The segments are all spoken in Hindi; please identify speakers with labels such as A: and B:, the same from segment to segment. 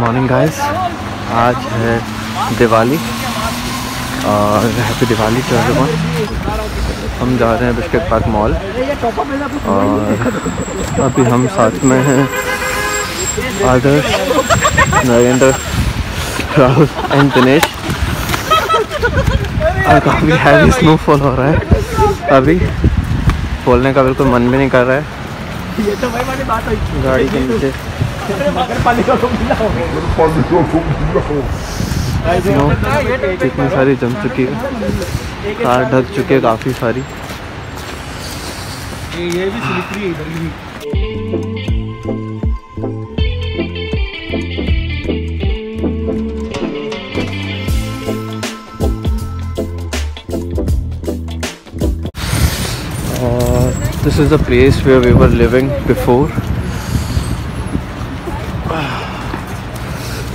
A: मॉर्निंग गाइस आज है दिवाली और हैप्पी दिवाली टू एवरीवन हम जा रहे हैं बिस्किट पार्क मॉल और अभी हम साथ में हैं आदर्श, नरेंद्र, राहुल एंड दिनेश। और काफ़ी हैवी स्नोफॉल हो रहा है। अभी बोलने का बिल्कुल मन भी नहीं कर रहा है। गाड़ी के नीचे।
B: नगर पालिका को मिला हो?
A: स्नो कितनी सारी जम चुकी है। कार ढक चुकी है काफ़ी सारी।
B: ये भी स्लिपरी है इधर भी
A: और this is the place where we were living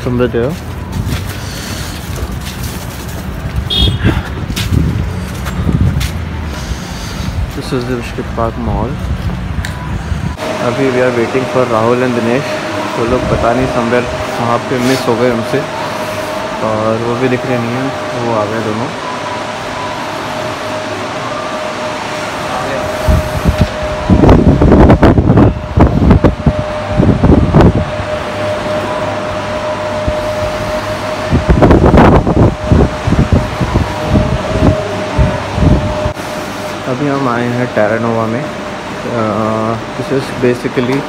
A: somewhere there this is the Park Mall. अभी we are waiting for Rahul and Dinesh वो लोग पता नहीं समवेयर वहाँ पे मिस हो गए हमसे। और वो भी दिख रहे नहीं हैं, वो आ गए दोनों। अभी हम आए हैं टेरानोवा में। This is basically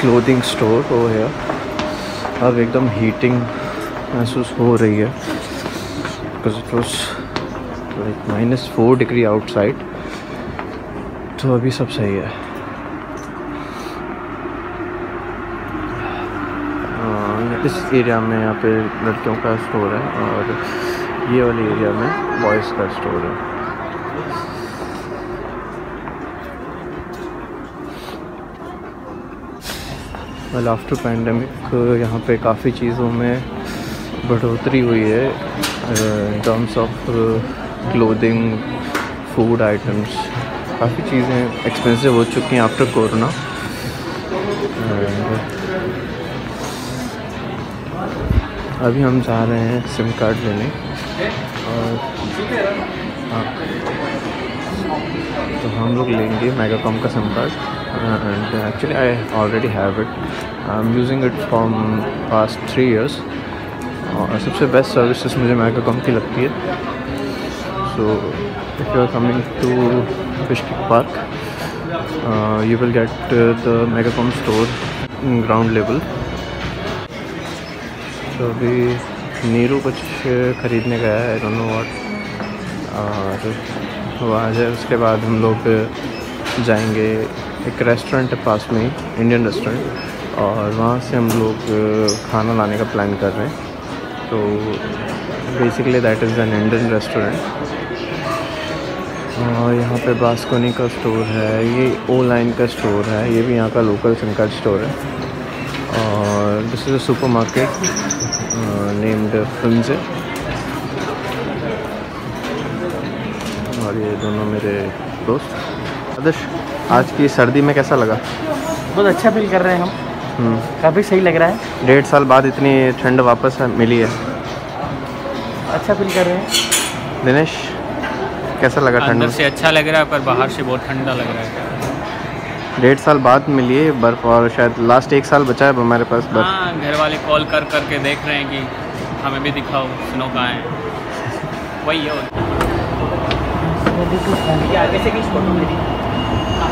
A: clothing store वो है अब एकदम हीटिंग महसूस हो रही है। Because it was like minus four degree outside तो अभी सब सही है। इस एरिया में यहाँ पे लड़कियों का स्टोर है और ये वाले एरिया में बॉयज़ का स्टोर है। वेल आफ्टर पैंडमिक यहाँ पे काफ़ी चीज़ों में बढ़ोतरी हुई है in terms of clothing food items काफ़ी चीज़ें एक्सपेंसिव हो चुकी हैं आफ्टर कोरोना अभी हम जा रहे हैं सिम कार्ड लेने. और हाँ. तो हम लोग लेंगे मेगाकॉम का SIM card and actually I already have it I am using it from past three years और सबसे बेस्ट सर्विसेज़ मुझे मेगाकॉम की लगती है। So if you are coming to Bishkek park you will get the Megacom store ground level तो अभी नीरू कुछ ख़रीदने गया है। आई डोंट नो व्हाट और वो आ जाए उसके बाद हम लोग जाएँगे एक रेस्टोरेंट है पास में ही इंडियन रेस्टोरेंट और वहाँ से हम लोग खाना लाने का प्लान कर रहे हैं। तो basically that is an Indian restaurant और यहाँ पे बास्कोनी का स्टोर है, ये ओ लाइन का स्टोर है, ये भी यहाँ का लोकल सिम स्टोर है। और this is a supermarket named Frunze और ये दोनों मेरे दोस्त। आदर्श? आज की सर्दी में कैसा लगा?
B: बहुत अच्छा फील कर रहे हैं हम।
A: हम्म,
B: काफ़ी सही लग रहा है।
A: डेढ़ साल बाद इतनी ठंड वापस है- मिली है।
B: अच्छा फील कर रहे हैं।
A: दिनेश कैसा लगा ठंड?
C: अंदर से अच्छा लग रहा है पर बाहर से बहुत ठंडा लग रहा है।
A: डेढ़ साल बाद मिली है बर्फ़ और शायद लास्ट एक साल बचा है हमारे पास बर्फ़।
C: हाँ घर वाले कॉल कर कर के देख रहे हैं कि हमें भी दिखाओ स्नो कहाँ है। वही है।
B: आगे से किस फ़ोटो मेरी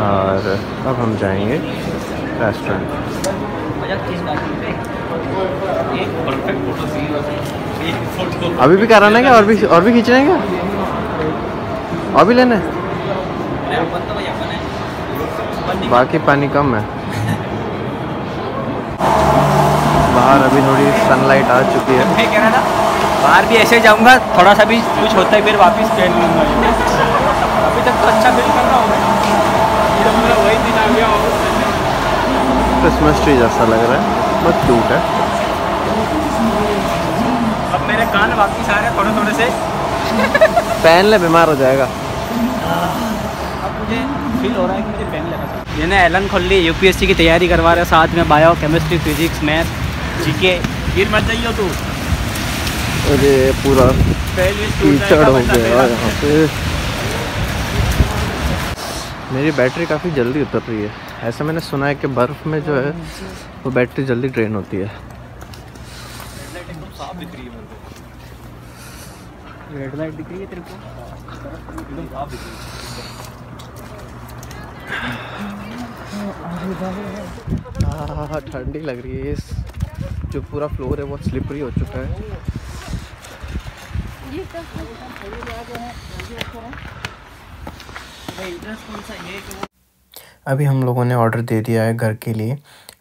A: और अब हम जाएँगे रेस्टोरेंट अभी भी कराना है क्या और भी और भी खींचना है क्या और भी लेना? है बाकी पानी कम है। बाहर अभी थोड़ी सनलाइट आ चुकी है।
B: बाहर भी ऐसे जाऊँगा, थोड़ा सा भी कुछ होता है, फिर वापस ट्रेन अभी तक तो अच्छा फील कर रहा हूँ
A: क्रिसमस ट्री जैसा लग रहा है बहुत क्यूट है।
B: अब मेरे कान वापस आ रहे थोड़े थोड़े से।
A: पहन ले बीमार हो जाएगा।
B: अब मुझे फील हो रहा है कि मुझे पेन लगा ये ना एलन खोल ली यूपीएससी की तैयारी करवा रहे साथ में biochemistry physics math GK गिर मत जाइए तू।
A: अरे पूरा
B: पहले
A: कीचड़ हो गया यहाँ पे। मेरी बैटरी काफ़ी जल्दी उतर रही है। ऐसा मैंने सुना है कि बर्फ़ में जो है वो बैटरी जल्दी ड्रेन होती है।
B: रेड लाइट दिख रही है तेरे को? एकदम साफ़ दिख रही है
A: हाँ ठंडी लग रही है। इस जो पूरा फ्लोर है वो स्लिपरी हो चुका है। अभी हम लोगों ने ऑर्डर दे दिया है घर के लिए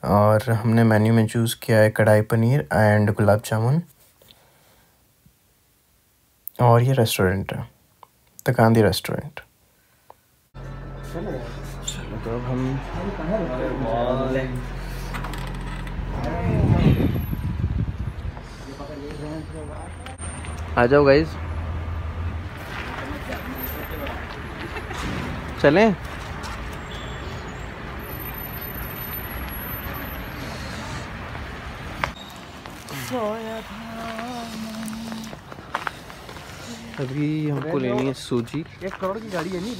A: और हमने मेन्यू में चूज़ किया है कढ़ाई पनीर एंड गुलाब जामुन। और ये रेस्टोरेंट है द गांधी रेस्टोरेंट तो अब हम आ जाओ गाइज़ चलें। अभी हमको लेनी है सूजी।
B: एक करोड़ की गाड़ी है नहीं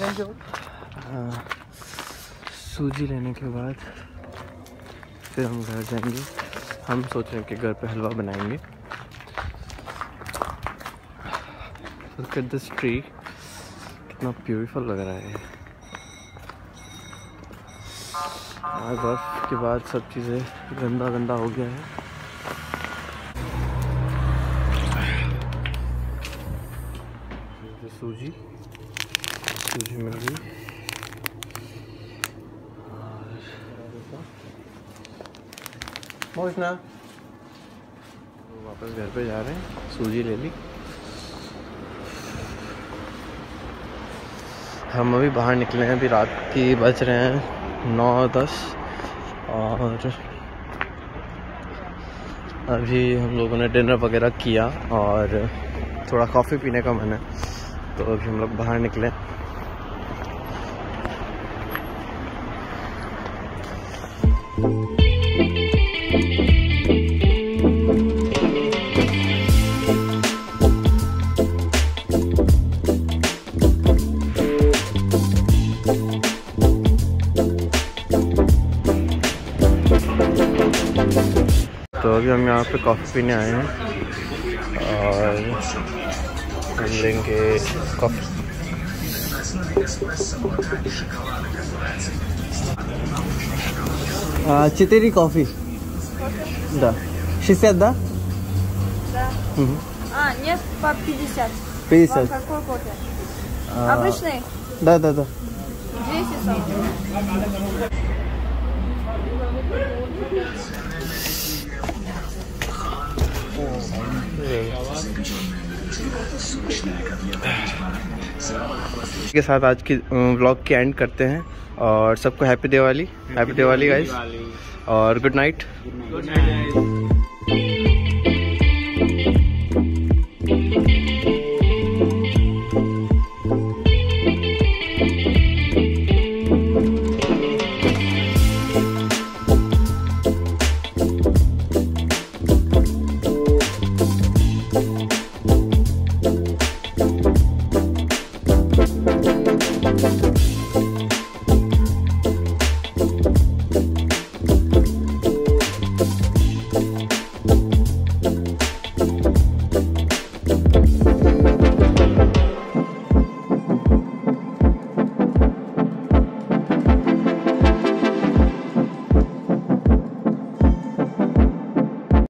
A: हाँ, सूजी लेने के बाद फिर हम घर जाएँगे। हम सोच रहे हैं कि घर पे हलवा बनाएँगे। Look at this tree कितना ब्यूटीफुल लग रहा है। आज बर्फ़ के बाद सब चीज़ें गंदा गंदा हो गया है। सूजी। सूजी मिल गई। पहुँचना वापस घर पे जा रहे हैं। सूजी ले ली। हम अभी बाहर निकले हैं, अभी रात की बज रहे हैं। नौ दस और अभी हम लोगों ने डिनर वगैरह किया और थोड़ा कॉफ़ी पीने का मन है तो अभी हम लोग बाहर निकले। तो अभी हम यहाँ पे कॉफ़ी पीने आए हैं और हम लेंगे कॉफ़ी चितेरी कॉफ़ी да 60 да Мгм.
D: А, нет, по 50.
A: 50
D: Вам какой кофе?
A: А,
D: Обычный?
A: да да да
D: 200 сом.
A: के साथ आज की ब्लॉग की एंड करते हैं और सबको happy Diwali happy Diwali guys और गुड नाइट
C: गुड नाइट